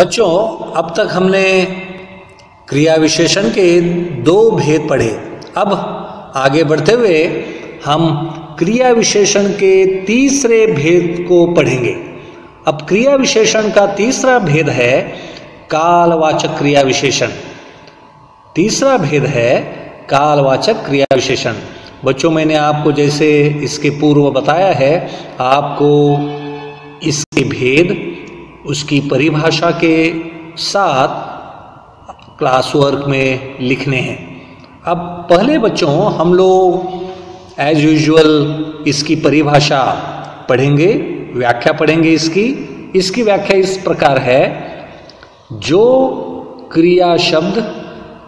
बच्चों, अब तक हमने क्रिया विशेषण के दो भेद पढ़े। अब आगे बढ़ते हुए हम क्रिया विशेषण के तीसरे भेद को पढ़ेंगे। अब क्रिया विशेषण का तीसरा भेद है कालवाचक क्रिया विशेषण। तीसरा भेद है कालवाचक क्रिया विशेषण। बच्चों, मैंने आपको जैसे इसके पूर्व बताया है, आपको इसके भेद उसकी परिभाषा के साथ क्लास वर्क में लिखने हैं। अब पहले बच्चों, हम लोग एज यूजुअल इसकी परिभाषा पढ़ेंगे, व्याख्या पढ़ेंगे इसकी। इसकी व्याख्या इस प्रकार है, जो क्रिया शब्द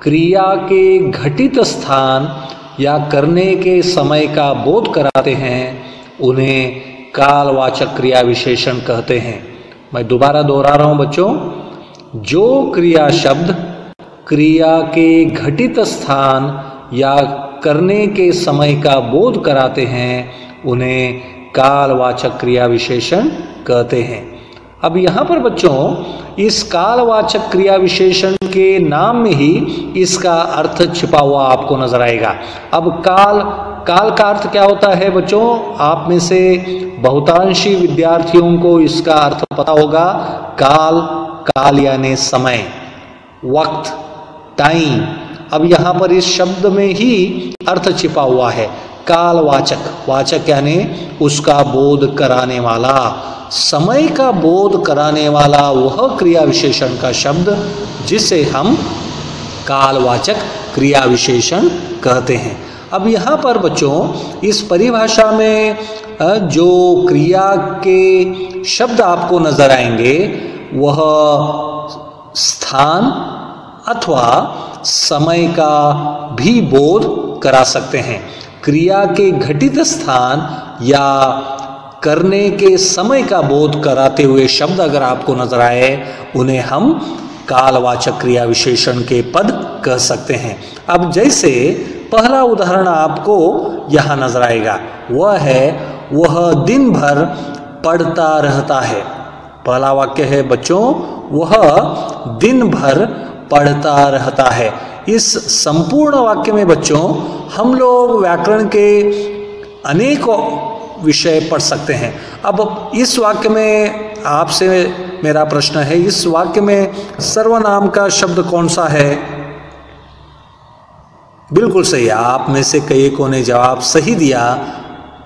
क्रिया के घटित स्थान या करने के समय का बोध कराते हैं, उन्हें कालवाचक क्रिया विशेषण कहते हैं। मैं दोबारा दोहरा रहा हूँ बच्चों। जो क्रिया शब्द क्रिया के घटित स्थान या करने के समय का बोध कराते हैं, उन्हें कालवाचक क्रिया विशेषण कहते हैं। अब यहाँ पर बच्चों, इस कालवाचक क्रिया विशेषण के नाम में ही इसका अर्थ छिपा हुआ आपको नज़र आएगा। अब काल काल का अर्थ क्या होता है बच्चों? आप में से बहुतांशी विद्यार्थियों को इसका अर्थ पता होगा, काल काल यानी समय, वक्त, टाइम। अब यहाँ पर इस शब्द में ही अर्थ छिपा हुआ है कालवाचक वाचक यानी उसका बोध कराने वाला। समय का बोध कराने वाला वह क्रिया विशेषण का शब्द, जिसे हम कालवाचक क्रिया विशेषण कहते हैं। अब यहाँ पर बच्चों, इस परिभाषा में जो क्रिया के शब्द आपको नज़र आएँगे, वह स्थान अथवा समय का भी बोध करा सकते हैं। क्रिया के घटित स्थान या करने के समय का बोध कराते हुए शब्द अगर आपको नज़र आए, उन्हें हम कालवाचक क्रिया विशेषण के पद कह सकते हैं। अब जैसे पहला उदाहरण आपको यहाँ नज़र आएगा। वह है, वह दिन भर पढ़ता रहता है। पहला वाक्य है, बच्चों, वह दिन भर पढ़ता रहता है। इस संपूर्ण वाक्य में बच्चों, हम लोग व्याकरण के अनेक विषय पढ़ सकते हैं। अब इस वाक्य में आपसे मेरा प्रश्न है, इस वाक्य में सर्वनाम का शब्द कौन सा है? बिल्कुल सही आप में से कई को ने जवाब सही दिया।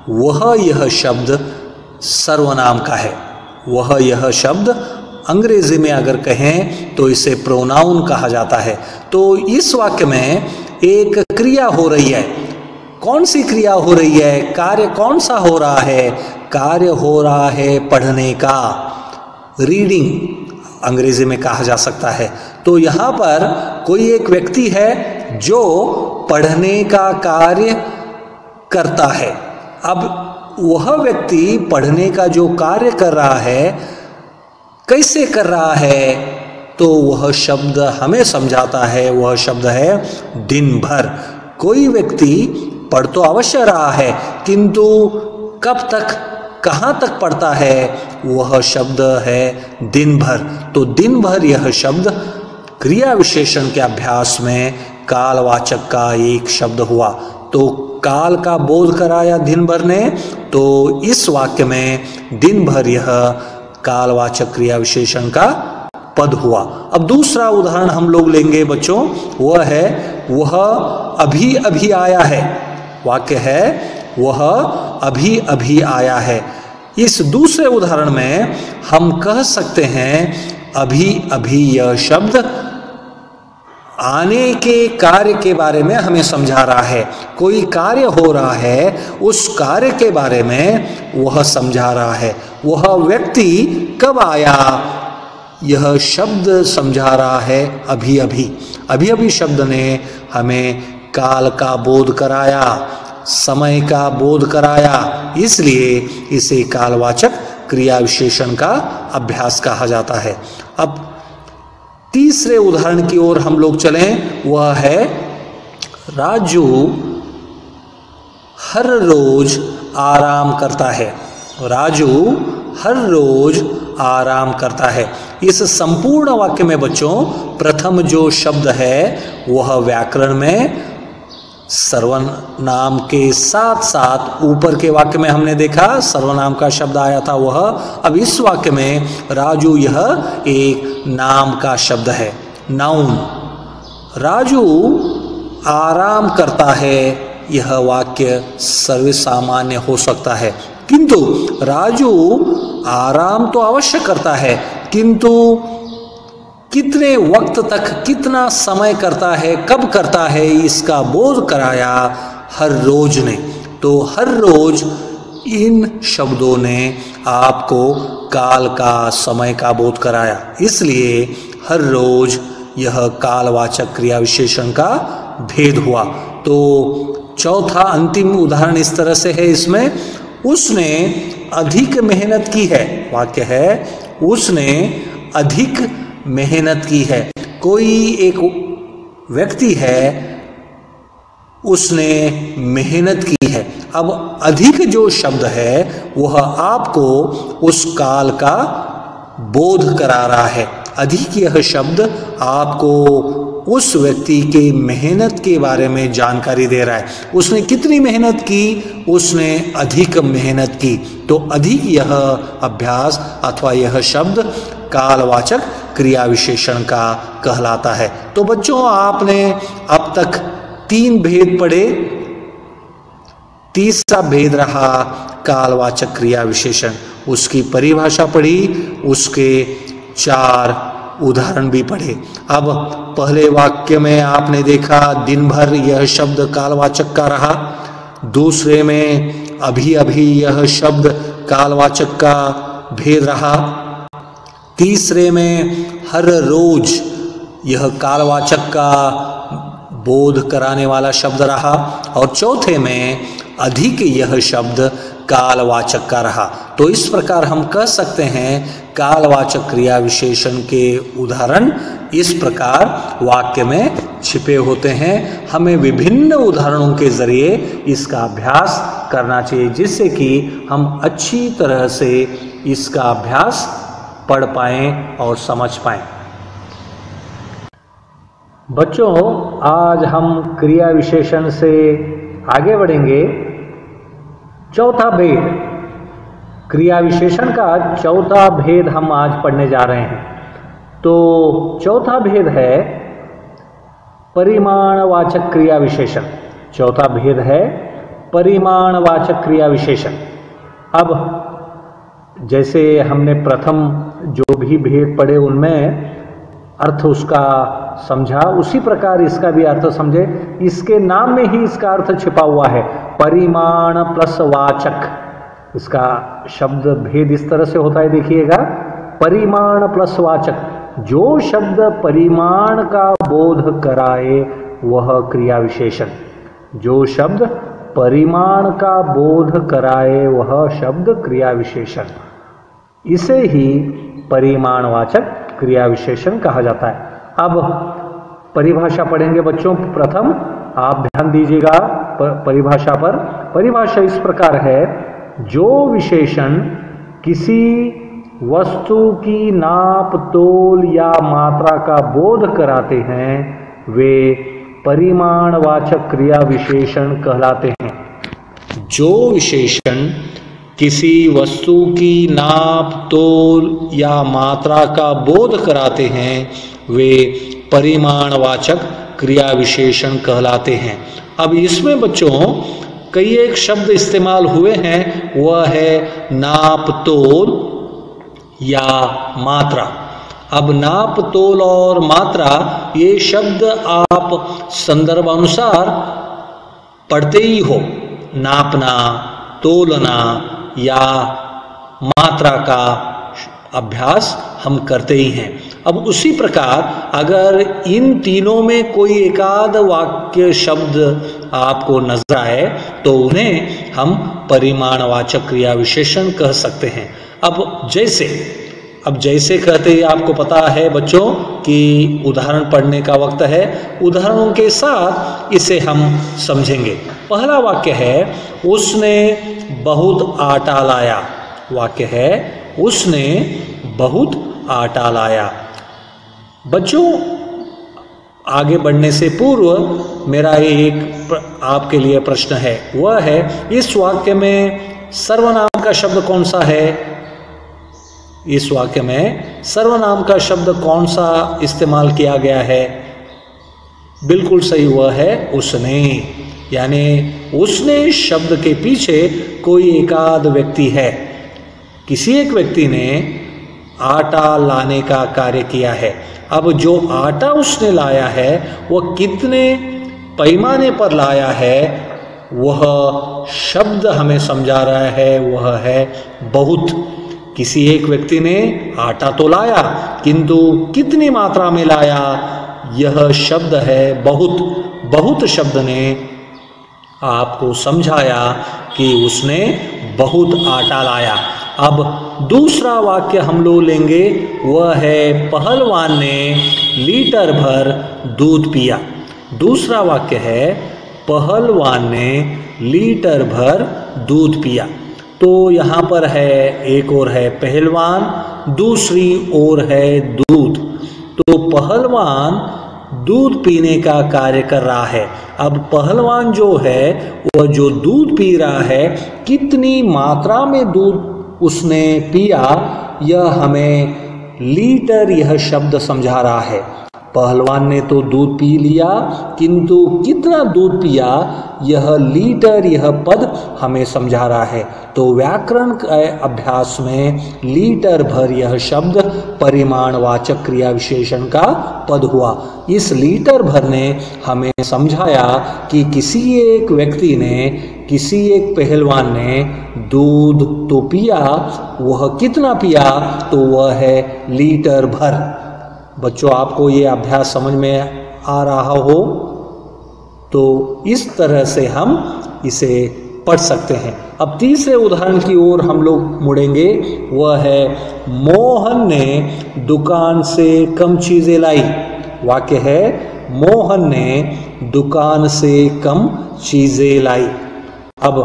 वह यह शब्द सर्वनाम का है। वह यह शब्द अंग्रेज़ी में अगर कहें तो इसे प्रोनाउन कहा जाता है। तो इस वाक्य में एक क्रिया हो रही है। कौन सी क्रिया हो रही है? कार्य कौन सा हो रहा है? कार्य हो रहा है पढ़ने का। रीडिंग अंग्रेज़ी में कहा जा सकता है। तो यहाँ पर कोई एक व्यक्ति है जो पढ़ने का कार्य करता है। अब वह व्यक्ति पढ़ने का जो कार्य कर रहा है, कैसे कर रहा है तो वह शब्द हमें समझाता है। वह शब्द है दिन भर कोई व्यक्ति पढ़ तो अवश्य रहा है, किंतु कब तक, कहाँ तक पढ़ता है, वह शब्द है दिन भर तो दिन भर यह शब्द क्रिया विशेषण के अभ्यास में कालवाचक का एक शब्द हुआ। तो काल का बोध कराया दिन भर ने तो इस वाक्य में दिन भर यह कालवाचक क्रिया विशेषण का पद हुआ। अब दूसरा उदाहरण हम लोग लेंगे बच्चों, वह है, वह अभी अभी आया है। वाक्य है, वह अभी अभी आया है। इस दूसरे उदाहरण में हम कह सकते हैं, अभी अभी यह शब्द आने के कार्य के बारे में हमें समझा रहा है। कोई कार्य हो रहा है, उस कार्य के बारे में वह समझा रहा है। वह व्यक्ति कब आया? यह शब्द समझा रहा है अभी अभी। अभी अभी शब्द ने हमें काल का बोध कराया, समय का बोध कराया। इसलिए इसे कालवाचक क्रिया विशेषण का अभ्यास कहा जाता है। अब तीसरे उदाहरण की ओर हम लोग चलें, वह है, राजू हर रोज आराम करता है। राजू हर रोज आराम करता है। इस संपूर्ण वाक्य में बच्चों, प्रथम जो शब्द है, वह व्याकरण में सर्वनाम के साथ साथ ऊपर के वाक्य में हमने देखा, सर्वनाम का शब्द आया था वह। अब इस वाक्य में राजू यह एक नाम का शब्द है, नाउन। राजू आराम करता है, यह वाक्य सर्वसामान्य हो सकता है। किंतु राजू आराम तो अवश्य करता है, किंतु कितने वक्त तक, कितना समय करता है, कब करता है, इसका बोध कराया हर रोज ने। तो हर रोज इन शब्दों ने आपको काल का, समय का बोध कराया। इसलिए हर रोज यह कालवाचक क्रिया विशेषण का भेद हुआ। तो चौथा अंतिम उदाहरण इस तरह से है इसमें, उसने अधिक मेहनत की है। वाक्य है, उसने अधिक मेहनत की है। कोई एक व्यक्ति है उसने मेहनत की है। अब अधिक जो शब्द है, वह आपको उस काल का बोध करा रहा है। अधिक यह शब्द आपको उस व्यक्ति के मेहनत के बारे में जानकारी दे रहा है। उसने कितनी मेहनत की? उसने अधिक मेहनत की। तो अधिक यह अभ्यास अथवा यह शब्द कालवाचक क्रिया विशेषण का कहलाता है। तो बच्चों, आपने अब तक तीन भेद पढ़े तीसरा भेद रहा कालवाचक क्रिया विशेषण। उसकी परिभाषा पढ़ी, उसके चार उदाहरण भी पढ़े। अब पहले वाक्य में आपने देखा दिन भर यह शब्द कालवाचक का रहा। दूसरे में अभी अभी यह शब्द कालवाचक का भेद रहा। तीसरे में हर रोज यह कालवाचक का बोध कराने वाला शब्द रहा और चौथे में अधिक यह शब्द कालवाचक का रहा। तो इस प्रकार हम कह सकते हैं कालवाचक क्रिया विशेषण के उदाहरण इस प्रकार वाक्य में छिपे होते हैं। हमें विभिन्न उदाहरणों के ज़रिए इसका अभ्यास करना चाहिए, जिससे कि हम अच्छी तरह से इसका अभ्यास पढ़ पाएँ और समझ पाएँ। बच्चों, आज हम क्रिया विशेषण से आगे बढ़ेंगे। चौथा भेद। क्रिया विशेषण का चौथा भेद हम आज पढ़ने जा रहे हैं। तो चौथा भेद है परिमाणवाचक क्रिया विशेषण। चौथा भेद है परिमाणवाचक क्रिया विशेषण। अब, जैसे हमने प्रथम जो भी भेद पढ़े उनमें अर्थ उसका समझा? उसी प्रकार इसका भी अर्थ समझे। इसके नाम में ही इसका अर्थ छिपा हुआ है। परिमाण प्लस वाचक। इसका शब्द भेद इस तरह से होता है, देखिएगा। परिमाण प्लस वाचक। जो शब्द परिमाण का बोध कराए, वह क्रिया विशेषण। जो शब्द परिमाण का बोध कराए, वह शब्द क्रिया विशेषण। इसे ही परिमाणवाचक क्रिया विशेषण कहा जाता है। अब परिभाषा पढ़ेंगे बच्चों, प्रथम आप ध्यान दीजिएगा परिभाषा पर। परिभाषा इस प्रकार है, जो विशेषण किसी वस्तु की नाप, तोल या मात्रा का बोध कराते हैं, वे परिमाणवाचक क्रिया विशेषण कहलाते हैं। जो विशेषण किसी वस्तु की नाप, तोल या मात्रा का बोध कराते हैं वे परिमाणवाचक क्रिया विशेषण कहलाते हैं। अब इसमें बच्चों, कई एक शब्द इस्तेमाल हुए हैं, वह है नाप तोल या मात्रा। अब नाप तोल और मात्रा, ये शब्द आप संदर्भ अनुसार पढ़ते ही हो। नापना, तोलना या मात्रा का अभ्यास हम करते ही हैं। अब उसी प्रकार अगर इन तीनों में कोई एकाध वाक्य शब्द आपको नज़र आए तो उन्हें हम परिमाणवाचक क्रिया विशेषण कह सकते हैं। अब जैसे अब जैसे कहते ही आपको पता है बच्चों कि उदाहरण पढ़ने का वक्त है, उदाहरणों के साथ इसे हम समझेंगे। पहला वाक्य है, उसने बहुत आटा लाया। वाक्य है उसने बहुत आटा लाया। बच्चों, आगे बढ़ने से पूर्व मेरा एक आपके लिए प्रश्न है। वह है, इस वाक्य में सर्वनाम का शब्द कौन सा है? इस वाक्य में सर्वनाम का शब्द कौन सा इस्तेमाल किया गया है? बिल्कुल सही वह है, उसने। यानी, उसने शब्द के पीछे कोई एकाध व्यक्ति है। किसी एक व्यक्ति ने आटा लाने का कार्य किया है। अब जो आटा उसने लाया है, वह कितने पैमाने पर लाया है, वह शब्द हमें समझा रहा है, वह है बहुत। किसी एक व्यक्ति ने आटा तो लाया, किंतु कितनी मात्रा में लाया, यह शब्द है बहुत। बहुत शब्द ने आपको समझाया कि उसने बहुत आटा लाया। अब दूसरा वाक्य हम लोग लेंगे, वह है, पहलवान ने लीटर भर दूध पिया। दूसरा वाक्य है, पहलवान ने लीटर भर दूध पिया। तो यहाँ पर है, एक और है पहलवान, दूसरी ओर है दूध। तो पहलवान दूध पीने का कार्य कर रहा है। अब पहलवान जो है, वह जो दूध पी रहा है, कितनी मात्रा में दूध उसने पिया, यह हमें लीटर यह शब्द समझा रहा है। पहलवान ने तो दूध पी लिया, किंतु कितना दूध पिया, यह लीटर यह पद हमें समझा रहा है। तो व्याकरण के अभ्यास में लीटर भर यह शब्द परिमाणवाचक क्रिया विशेषण का पद हुआ। इस लीटर भर ने हमें समझाया कि किसी एक व्यक्ति ने किसी एक पहलवान ने दूध तो पिया, वह कितना पिया तो वह है लीटर भर। बच्चों, आपको ये अभ्यास समझ में आ रहा हो? तो इस तरह से हम इसे पढ़ सकते हैं। अब तीसरे उदाहरण की ओर हम लोग मुड़ेंगे। वह है, मोहन ने दुकान से कम चीज़ें लाई। वाक्य है, मोहन ने दुकान से कम चीज़ें लाई। अब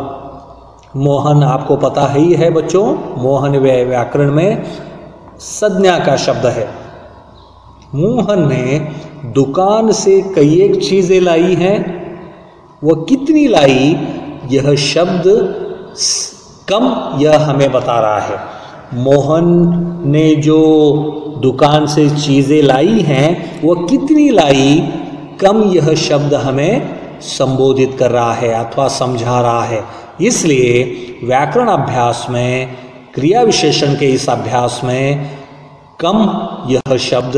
मोहन, आपको पता ही है बच्चों, मोहन व्याकरण में संज्ञा का शब्द है। मोहन ने दुकान से कई एक चीज़ें लाई हैं वह कितनी लाई, यह शब्द कम यह हमें बता रहा है। मोहन ने जो दुकान से चीज़ें लाई हैं वह कितनी लाई, कम यह शब्द हमें संबोधित कर रहा है अथवा समझा रहा है। इसलिए व्याकरण अभ्यास में, क्रिया विशेषण के इस अभ्यास में कम यह शब्द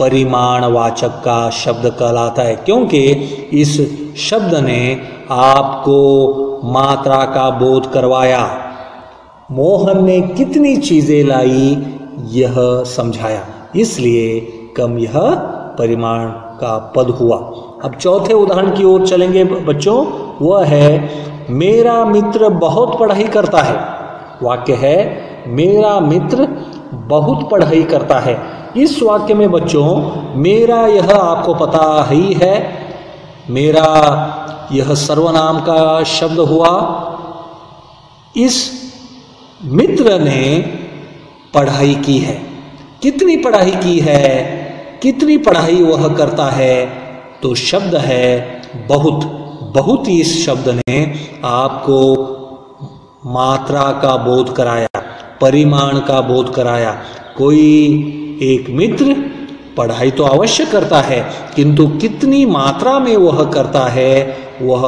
परिमाणवाचक का शब्द कहलाता है, क्योंकि इस शब्द ने आपको मात्रा का बोध करवाया। मोहन ने कितनी चीज़ें लाई यह समझाया, इसलिए कम यह परिमाण का पद हुआ। अब चौथे उदाहरण की ओर चलेंगे बच्चों। वह है, मेरा मित्र बहुत पढ़ाई करता है। वाक्य है, मेरा मित्र बहुत पढ़ाई करता है। इस वाक्य में बच्चों, मेरा यह आपको पता ही है, मेरा यह सर्वनाम का शब्द हुआ। इस मित्र ने पढ़ाई की है। कितनी पढ़ाई की है? कितनी पढ़ाई वह करता है? तो शब्द है बहुत। बहुत ही इस शब्द ने आपको मात्रा का बोध कराया, परिमाण का बोध कराया। कोई एक मित्र पढ़ाई तो अवश्य करता है, किंतु कितनी मात्रा में वह करता है, वह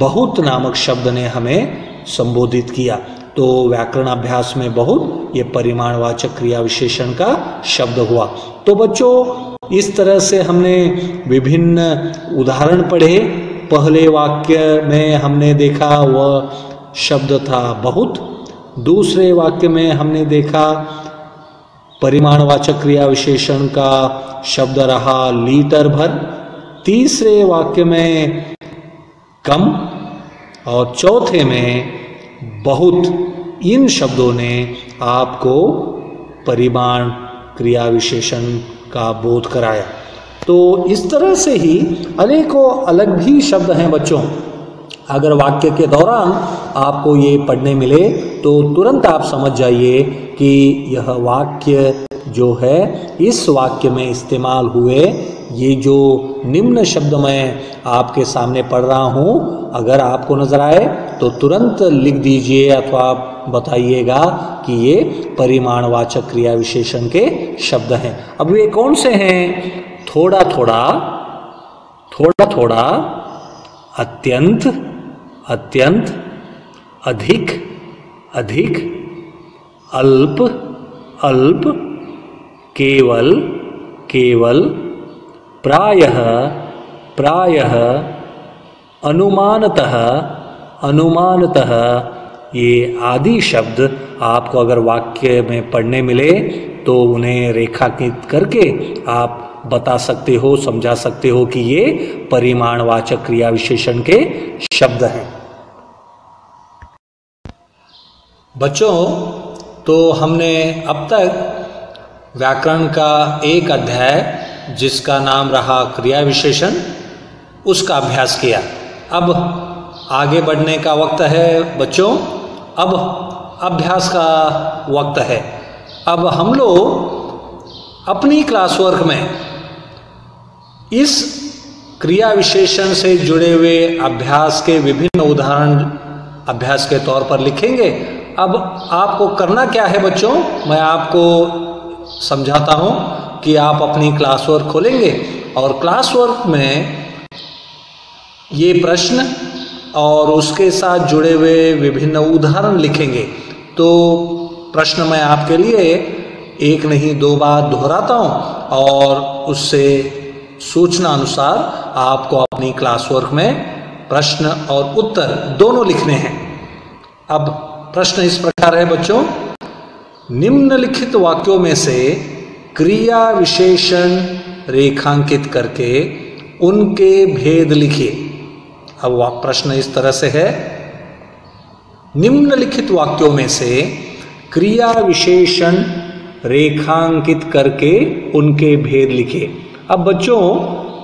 बहुत नामक शब्द ने हमें संबोधित किया। तो व्याकरण अभ्यास में बहुत ये परिमाणवाचक क्रिया विशेषण का शब्द हुआ। तो बच्चों, इस तरह से हमने विभिन्न उदाहरण पढ़े। पहले वाक्य में हमने देखा वह शब्द था बहुत। दूसरे वाक्य में हमने देखा परिमाणवाचक क्रिया विशेषण का शब्द रहा लीटर भर। तीसरे वाक्य में कम और चौथे में बहुत इन शब्दों ने आपको परिमाण क्रिया विशेषण का बोध कराया। तो इस तरह से ही अनेकों अलग भी शब्द हैं बच्चों। अगर वाक्य के दौरान आपको ये पढ़ने मिले तो तुरंत आप समझ जाइए कि यह वाक्य जो है, इस वाक्य में इस्तेमाल हुए ये जो निम्न शब्द मैं आपके सामने पढ़ रहा हूँ, अगर आपको नज़र आए तो तुरंत लिख दीजिए अथवा बताइएगा कि ये परिमाणवाचक क्रिया विशेषण के शब्द हैं। अब वे कौन से हैं? थोड़ा थोड़ा थोड़ा थोड़ा, अत्यंत अत्यंत, अधिक अधिक, अल्प अल्प, केवल केवल प्रायः प्रायः अनुमानतः अनुमानतः ये आदि शब्द आपको अगर वाक्य में पढ़ने मिले तो उन्हें रेखांकित करके आप बता सकते हो, समझा सकते हो कि ये परिमाणवाचक क्रिया विशेषण के शब्द हैं। बच्चों तो हमने अब तक व्याकरण का एक अध्याय जिसका नाम रहा क्रिया विशेषण, उसका अभ्यास किया। अब आगे बढ़ने का वक्त है बच्चों, अब अभ्यास का वक्त है। अब हम लोग अपनी क्लास वर्क में इस क्रिया विशेषण से जुड़े हुए अभ्यास के विभिन्न उदाहरण अभ्यास के तौर पर लिखेंगे। अब आपको करना क्या है बच्चों? मैं आपको समझाता हूँ। कि आप अपनी क्लास वर्क खोलेंगे? और क्लास वर्क में ये प्रश्न और उसके साथ जुड़े हुए विभिन्न उदाहरण लिखेंगे। तो प्रश्न मैं आपके लिए एक नहीं, दो बार दोहराता हूँ और उससे सूचना अनुसार आपको अपनी क्लास वर्क में प्रश्न और उत्तर दोनों लिखने हैं। अब प्रश्न इस प्रकार है, बच्चों। निम्नलिखित वाक्यों में से क्रिया विशेषण रेखांकित करके उनके भेद लिखिए। अब प्रश्न इस तरह से है। निम्नलिखित वाक्यों में से क्रिया विशेषण रेखांकित करके उनके भेद लिखिए। अब बच्चों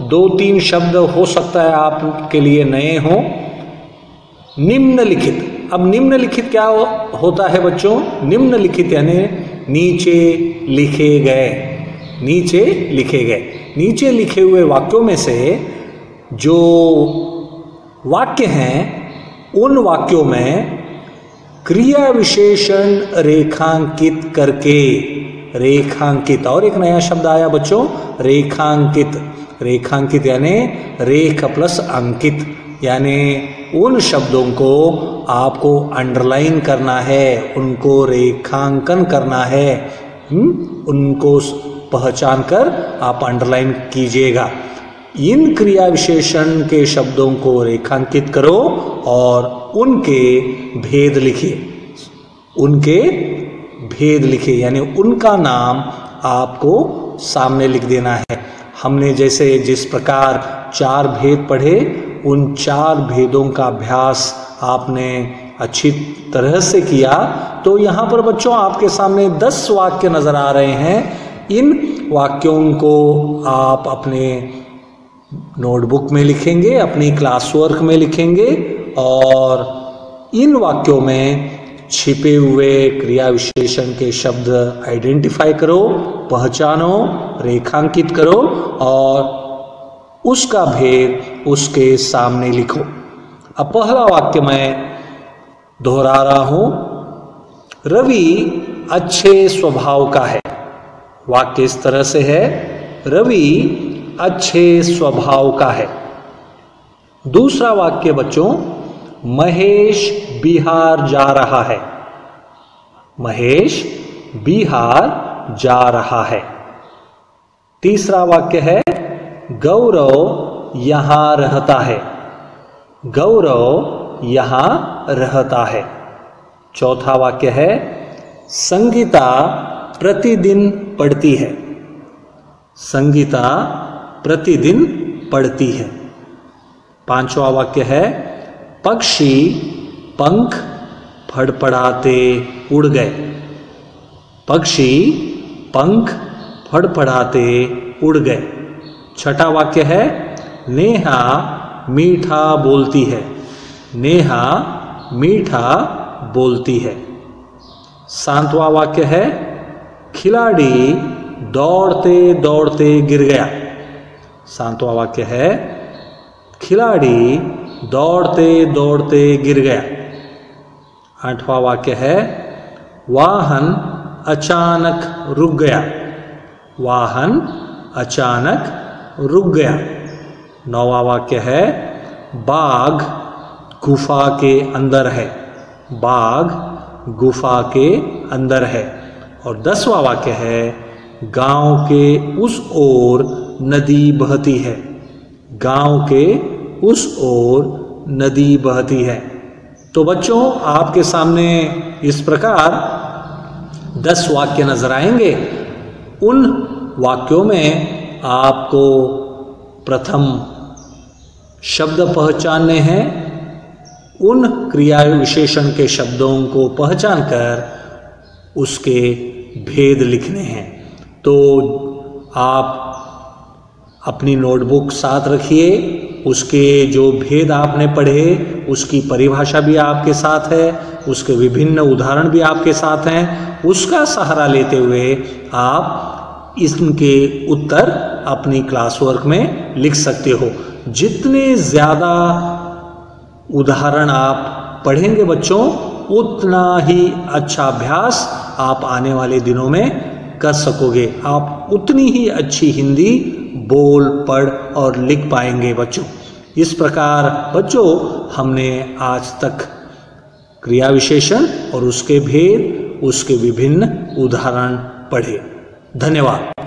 दो तीन शब्द हो सकता है आपके लिए नए हों। निम्नलिखित। अब निम्नलिखित क्या होता है बच्चों? निम्नलिखित यानी नीचे लिखे गए। नीचे लिखे गए नीचे लिखे हुए वाक्यों में से जो वाक्य हैं, उन वाक्यों में क्रिया विशेषण रेखांकित करके, रेखांकित, और एक नया शब्द आया बच्चों, रेखांकित रेखांकित यानी रेख प्लस अंकित, यानी उन शब्दों को आपको अंडरलाइन करना है, उनको रेखांकन करना है हुँ? हम्म? उनको पहचान कर आप अंडरलाइन कीजिएगा। इन क्रिया विशेषण के शब्दों को रेखांकित करो और उनके भेद लिखिए। उनके भेद लिखिए, यानी उनका नाम आपको सामने लिख देना है। हमने जैसे जिस प्रकार चार भेद पढ़े, उन चार भेदों का अभ्यास आपने अच्छी तरह से किया तो यहाँ पर बच्चों आपके सामने दस वाक्य नज़र आ रहे हैं। इन वाक्यों को आप अपने नोटबुक में लिखेंगे, अपनी क्लास वर्क में लिखेंगे और इन वाक्यों में छिपे हुए क्रिया विशेषण के शब्द आइडेंटिफाई करो, पहचानो, रेखांकित करो और उसका भेद उसके सामने लिखो। अब पहला वाक्य मैं दोहरा रहा हूँ। रवि अच्छे स्वभाव का है। वाक्य इस तरह से है? रवि अच्छे स्वभाव का है। दूसरा वाक्य बच्चों, महेश बिहार जा रहा है। महेश बिहार जा रहा है। तीसरा वाक्य है, गौरव यहाँ रहता है। गौरव यहाँ रहता है। चौथा वाक्य है, संगीता प्रतिदिन पढ़ती है। संगीता प्रतिदिन पढ़ती है। पांचवा वाक्य है, पक्षी, पंख फड़फड़ाते उड़ गए। पक्षी, पंख फड़फड़ाते उड़ गए। छठा वाक्य है, नेहा मीठा बोलती है। नेहा मीठा बोलती है। सातवां वाक्य है खिलाड़ी दौड़ते दौड़ते गिर गया। सांतवा वाक्य है, खिलाड़ी दौड़ते दौड़ते गिर गया। आठवां वाक्य है, वाहन अचानक रुक गया। वाहन अचानक रुक गया। नौवा वाक्य है, बाघ गुफा के अंदर है। बाघ गुफा के अंदर है। और दसवा वाक्य है, गाँव के उस ओर नदी बहती है। गाँव के उस ओर नदी बहती है। तो बच्चों, आपके सामने इस प्रकार दस वाक्य नज़र आएँगे। उन वाक्यों में आपको प्रथम शब्द पहचानने हैं। उन क्रिया विशेषण के शब्दों को पहचान कर उसके भेद लिखने हैं। तो आप अपनी नोटबुक साथ रखिए, उसके जो भेद आपने पढ़े, उसकी परिभाषा भी आपके साथ है, उसके विभिन्न उदाहरण भी आपके साथ हैं, उसका सहारा लेते हुए आप इनके उत्तर अपनी क्लास वर्क में लिख सकते हो। जितने ज़्यादा उदाहरण आप पढ़ेंगे बच्चों, उतना ही अच्छा अभ्यास आप आने वाले दिनों में कर सकोगे। आप उतनी ही अच्छी हिंदी बोल, पढ़ और लिख पाएँगे बच्चों। इस प्रकार बच्चों, हमने आज तक क्रिया विशेषण और उसके भेद, उसके विभिन्न उदाहरण पढ़े। धन्यवाद।